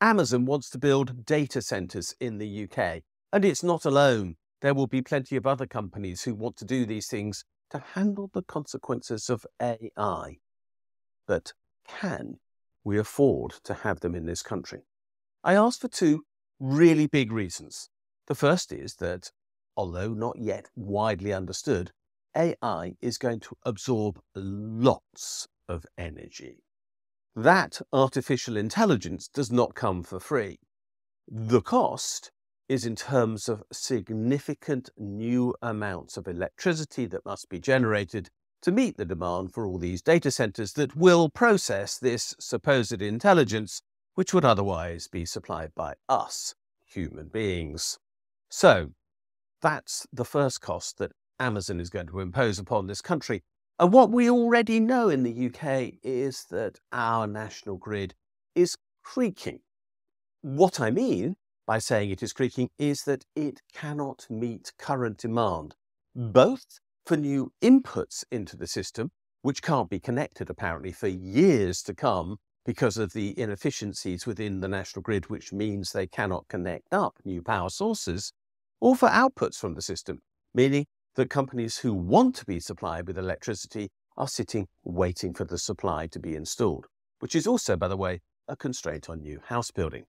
Amazon wants to build data centers in the UK, and it's not alone. There will be plenty of other companies who want to do these things to handle the consequences of AI. But can we afford to have them in this country? I ask for two really big reasons. The first is that, although not yet widely understood, AI is going to absorb lots of energy. That artificial intelligence does not come for free. The cost is in terms of significant new amounts of electricity that must be generated to meet the demand for all these data centers that will process this supposed intelligence, which would otherwise be supplied by us, human beings. So, that's the first cost that Amazon is going to impose upon this country. And what we already know in the UK is that our national grid is creaking. What I mean by saying it is creaking is that it cannot meet current demand, both for new inputs into the system, which can't be connected apparently for years to come because of the inefficiencies within the national grid, which means they cannot connect up new power sources, or for outputs from the system, meaning that companies who want to be supplied with electricity are sitting waiting for the supply to be installed, which is also, by the way, a constraint on new house building.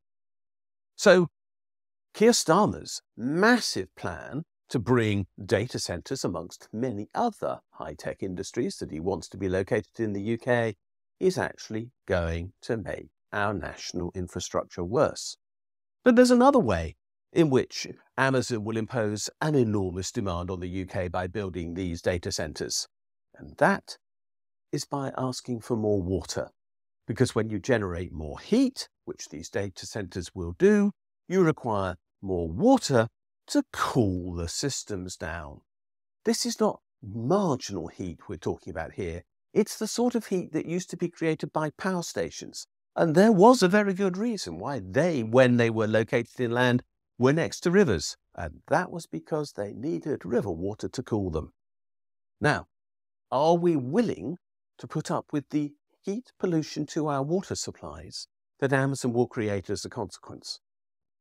So, Keir Starmer's massive plan to bring data centers amongst many other high tech industries that he wants to be located in the UK is actually going to make our national infrastructure worse. But there's another way in which Amazon will impose an enormous demand on the UK by building these data centers. And that is by asking for more water. Because when you generate more heat, which these data centers will do, you require more water to cool the systems down. This is not marginal heat we're talking about here. It's the sort of heat that used to be created by power stations. And there was a very good reason why they, when they were located inland, were next to rivers, and that was because they needed river water to cool them. Now, are we willing to put up with the heat pollution to our water supplies that Amazon will create as a consequence?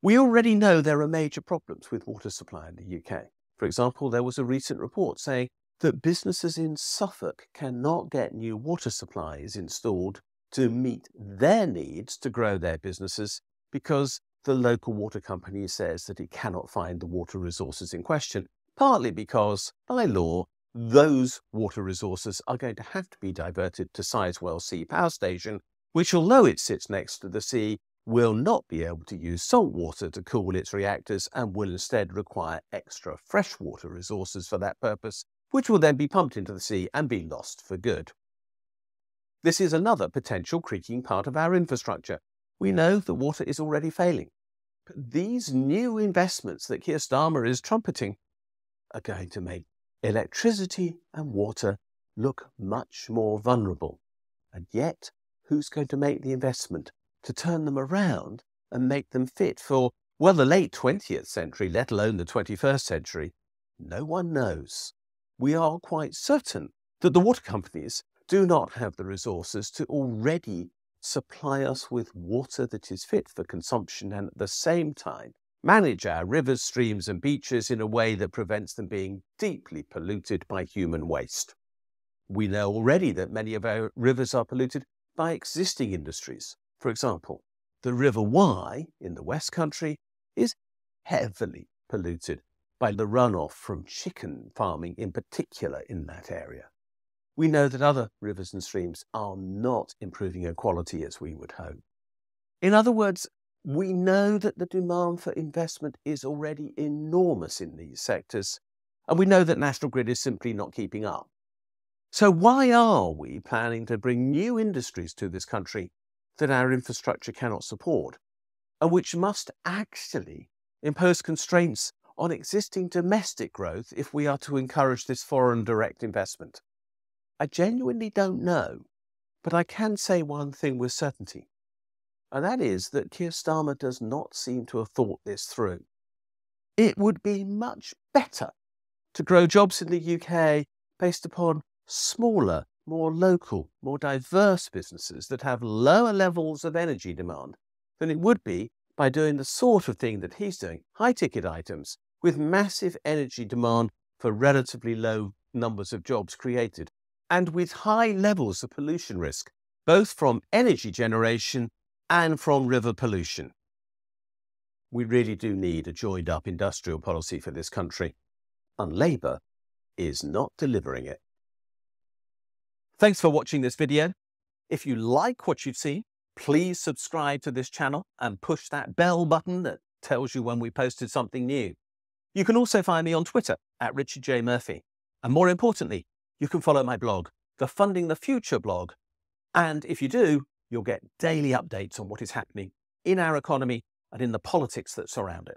We already know there are major problems with water supply in the UK. For example, there was a recent report saying that businesses in Suffolk cannot get new water supplies installed to meet their needs to grow their businesses because the local water company says that it cannot find the water resources in question, partly because, by law, those water resources are going to have to be diverted to Sizewell C Power Station, which, although it sits next to the sea, will not be able to use salt water to cool its reactors and will instead require extra freshwater resources for that purpose, which will then be pumped into the sea and be lost for good. This is another potential creaking part of our infrastructure. We know the water is already failing But these new investments that Keir Starmer is trumpeting are going to make electricity and water look much more vulnerable. And yet, who's going to make the investment to turn them around and make them fit for, well, the late 20th century, let alone the 21st century? No one knows. We are quite certain that the water companies do not have the resources to already supply us with water that is fit for consumption and at the same time manage our rivers, streams, and beaches in a way that prevents them being deeply polluted by human waste. We know already that many of our rivers are polluted by existing industries. For example, the River Wye in the West Country is heavily polluted by the runoff from chicken farming, in particular in that area we know that other rivers and streams are not improving in quality as we would hope. In other words, we know that the demand for investment is already enormous in these sectors, and we know that National Grid is simply not keeping up. So, why are we planning to bring new industries to this country that our infrastructure cannot support, and which must actually impose constraints on existing domestic growth if we are to encourage this foreign direct investment? I genuinely don't know, but I can say one thing with certainty, and that is that Keir Starmer does not seem to have thought this through. It would be much better to grow jobs in the UK based upon smaller, more local, more diverse businesses that have lower levels of energy demand than it would be by doing the sort of thing that he's doing, high ticket items, with massive energy demand for relatively low numbers of jobs created, and with high levels of pollution risk, both from energy generation and from river pollution. We really do need a joined up industrial policy for this country, and Labour is not delivering it. Thanks for watching this video. If you like what you've seen, please subscribe to this channel and push that bell button that tells you when we posted something new. You can also find me on Twitter at Richard J. Murphy. And more importantly, you can follow my blog, the Funding the Future blog. And if you do, you'll get daily updates on what is happening in our economy and in the politics that surround it.